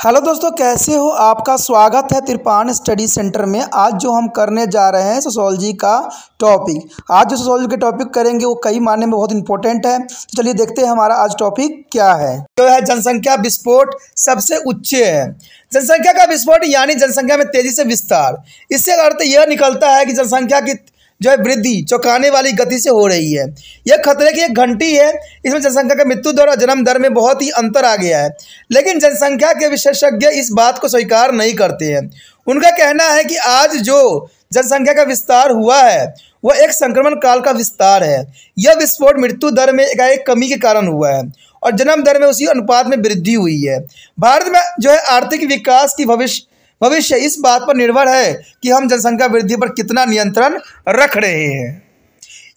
Hello दोस्तों, कैसे हो? आपका स्वागत है तिरपान स्टडी सेंटर में। आज जो हम करने जा रहे हैं सोशोलॉजी का टॉपिक। आज जो सोशोलॉजी के टॉपिक करेंगे, वो कई मानने में बहुत इंपॉर्टेंट है। तो चलिए देखते हैं हमारा आज टॉपिक क्या है। जो है, जनसंख्या विस्फोट सबसे उच्च है। जनसंख्या का विस्फोट, यानी जनसंख्या में तेज़ी से विस्तार। इससे अर्थ यह निकलता है कि जनसंख्या की जो है वृद्धि, चौंकाने वाली गति से हो रही है। यह खतरे की एक घंटी है। इसमें जनसंख्या का मृत्यु दर और जन्म दर में बहुत ही अंतर आ गया है। लेकिन जनसंख्या के विशेषज्ञ इस बात को स्वीकार नहीं करते हैं। उनका कहना है कि आज जो जनसंख्या का विस्तार हुआ है, वह एक संक्रमण काल का विस्तार है। यह विस्फोट मृत्यु दर में एक कमी के कारण हुआ है और जन्म दर में उसी अनुपात में वृद्धि हुई है। भारत में जो है आर्थिक विकास की भविष्य भविष्य इस बात पर निर्भर है कि हम जनसंख्या वृद्धि पर कितना नियंत्रण रख रहे हैं।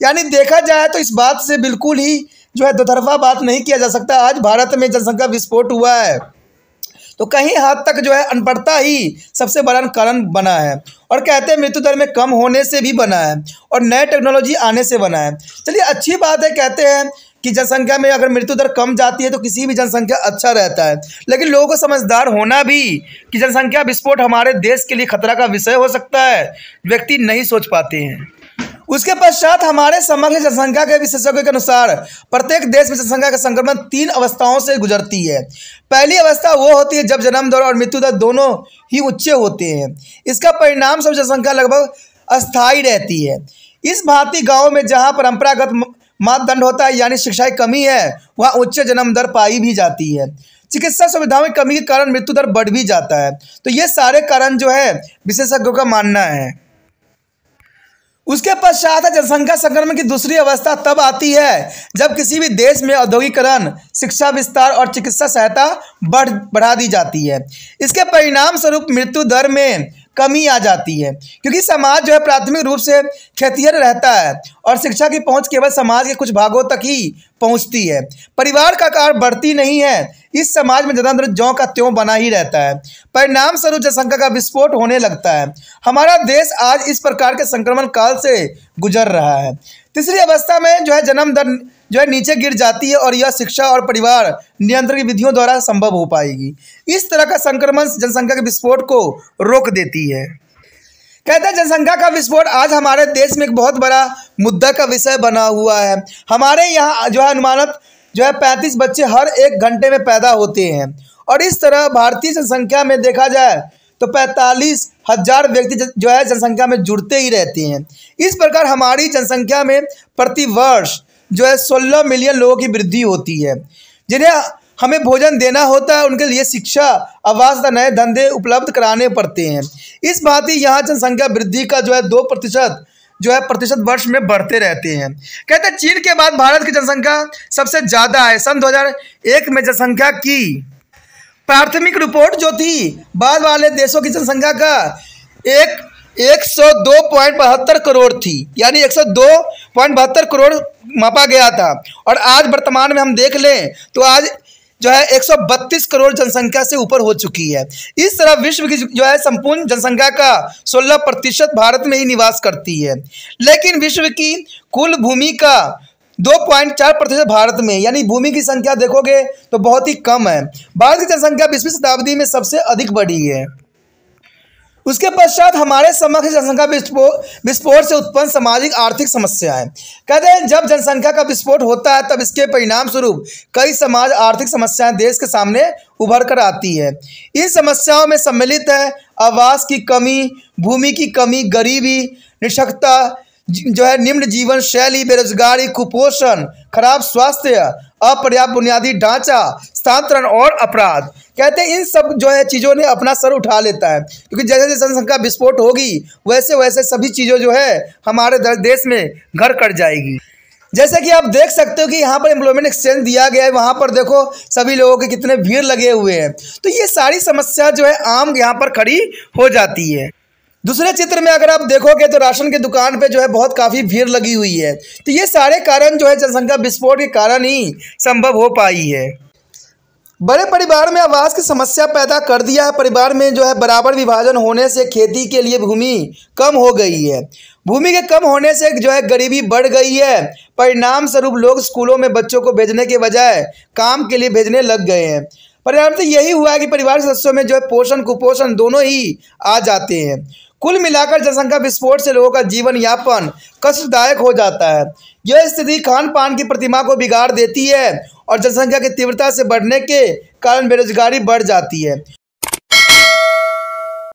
यानी देखा जाए तो इस बात से बिल्कुल ही जो है दोतरफा बात नहीं किया जा सकता। आज भारत में जनसंख्या विस्फोट हुआ है। तो कहीं हद तक जो है अनपढ़ता ही सबसे बड़ा कारण बना है। और कहते हैं मृत्यु दर में कम होने से भी बना है। और नए टेक्नोलॉजी आने से बना है। चलिए अच्छी बात है, कहते हैं कि जनसंख्या में अगर मृत्यु दर कम जाती है तो किसी भी जनसंख्या अच्छा रहता है। लेकिन लोगों को समझदार होना भी कि जनसंख्या विस्फोट हमारे देश के लिए खतरा का विषय हो सकता है, व्यक्ति नहीं सोच पाते हैं। उसके पश्चात हमारे समग्र जनसंख्या के विशेषज्ञों के अनुसार प्रत्येक देश में जनसंख्या का संक्रमण तीन अवस्थाओं से गुजरती है। पहली अवस्था वो होती है जब जन्म दर और मृत्यु दर दोनों ही उच्चे होते हैं। इसका परिणाम सब जनसंख्या लगभग अस्थायी रहती है। इस भांति गाँव में जहाँ परंपरागत मापदंड होता है, यानी शिक्षा की कमी है, वहाँ उच्च जन्म दर पाई भी जाती है। चिकित्सा सुविधाओं की कमी के कारण मृत्यु दर बढ़ भी जाता है। तो ये सारे कारण जो है, विशेषज्ञों का मानना है। उसके पश्चात जनसंख्या संक्रमण की दूसरी अवस्था तब आती है, जब किसी भी देश में औद्योगिकरण, शिक्षा विस्तार और चिकित्सा सहायता बढ़, बढ़ा दी जाती है। इसके परिणाम स्वरूप मृत्यु दर में कमी आ जाती है। क्योंकि समाज जो है प्राथमिक रूप से खेतिहर रहता है और शिक्षा की पहुँच केवल समाज के कुछ भागों तक ही पहुँचती है। परिवार का कार बढ़ती नहीं है इस समाज में ज़्यादातर जौ का त्यों बना ही रहता है। परिणाम स्वरूप जनसंख्या का विस्फोट होने लगता है। हमारा देश आज इस प्रकार के संक्रमण काल से गुजर रहा है। तीसरी अवस्था में जो है जन्म दर, जो है नीचे गिर जाती है और यह शिक्षा और परिवार नियंत्रण की विधियों द्वारा संभव हो पाएगी। इस तरह का संक्रमण जनसंख्या के विस्फोट को रोक देती है। कहते हैं जनसंख्या का विस्फोट आज हमारे देश में एक बहुत बड़ा मुद्दा का विषय बना हुआ है। हमारे यहाँ जो है अनुमानत जो है पैंतीस बच्चे हर एक घंटे में पैदा होते हैं। और इस तरह भारतीय जनसंख्या में देखा जाए तो पैंतालीस हज़ार व्यक्ति जो है जनसंख्या में जुड़ते ही रहते हैं। इस प्रकार हमारी जनसंख्या में प्रतिवर्ष जो है सोलह मिलियन लोगों की वृद्धि होती है। जिन्हें हमें भोजन देना होता है, उनके लिए शिक्षा, आवास तथा नए धंधे उपलब्ध कराने पड़ते हैं। इस बात ही यहाँ जनसंख्या वृद्धि का जो है दो प्रतिशत जो है प्रतिशत वर्ष में बढ़ते रहते हैं। कहते हैं, चीन के बाद भारत की जनसंख्या सबसे ज़्यादा है। सन 2001 में जनसंख्या की प्राथमिक रिपोर्ट जो थी, बाद वाले देशों की जनसंख्या का एक एक सौ दो पॉइंट बहत्तर करोड़ थी। यानी एक सौ दो पॉइंट बहत्तर करोड़ मापा गया था। और आज वर्तमान में हम देख लें तो आज जो है 132 करोड़ जनसंख्या से ऊपर हो चुकी है। इस तरह विश्व की जो है, संपूर्ण जनसंख्या का 16 प्रतिशत भारत में ही निवास करती है। लेकिन विश्व की कुल भूमि का दो पॉइंट चार प्रतिशत भारत में, यानी भूमि की संख्या देखोगे तो बहुत ही कम है। भारत की जनसंख्या बीसवीं शताब्दी में सबसे अधिक बढ़ी है। उसके पश्चात हमारे समक्ष जनसंख्या विस्फोट से उत्पन्न सामाजिक, आर्थिक समस्याएँ। कहते हैं, जब जनसंख्या का विस्फोट होता है, तब इसके परिणाम स्वरूप कई समाज, आर्थिक समस्याएँ देश के सामने उभर कर आती है। इन समस्याओं में सम्मिलित है आवास की कमी, भूमि की कमी, गरीबी निष्ठता जो है निम्न जीवन शैली, बेरोजगारी, कुपोषण, खराब स्वास्थ्य, अपर्याप्त बुनियादी ढांचा स्थानांतरण और अपराध। कहते हैं, इन सब जो है चीज़ों ने अपना सर उठा लेता है। क्योंकि जैसे जैसे जनसंख्या विस्फोट होगी, वैसे वैसे सभी चीज़ों जो है हमारे देश में घर कर जाएगी। जैसे कि आप देख सकते हो कि यहाँ पर एम्प्लॉयमेंट एक्सचेंज दिया गया है। वहाँ पर देखो, सभी लोगों के कितने भीड़ लगे हुए हैं। तो ये सारी समस्या जो है आम यहाँ पर खड़ी हो जाती है। दूसरे चित्र में अगर आप देखोगे तो राशन की दुकान पे जो है बहुत काफ़ी भीड़ लगी हुई है। तो ये सारे कारण जो है जनसंख्या विस्फोट के कारण ही संभव हो पाई है। बड़े परिवार में आवास की समस्या पैदा कर दिया है। परिवार में जो है बराबर विभाजन होने से खेती के लिए भूमि कम हो गई है। भूमि के कम होने से जो है गरीबी बढ़ गई है। परिणाम स्वरूप लोग स्कूलों में बच्चों को भेजने के बजाय काम के लिए भेजने लग गए हैं। परिणाम से यही हुआ कि परिवार सदस्यों में जो है पोषण, कुपोषण दोनों ही आ जाते हैं। कुल मिलाकर जनसंख्या विस्फोट से लोगों का जीवन यापन कष्टदायक हो जाता है। यह स्थिति खान पान की प्रतिमा को बिगाड़ देती है और जनसंख्या की तीव्रता से बढ़ने के कारण बेरोजगारी बढ़ जाती है।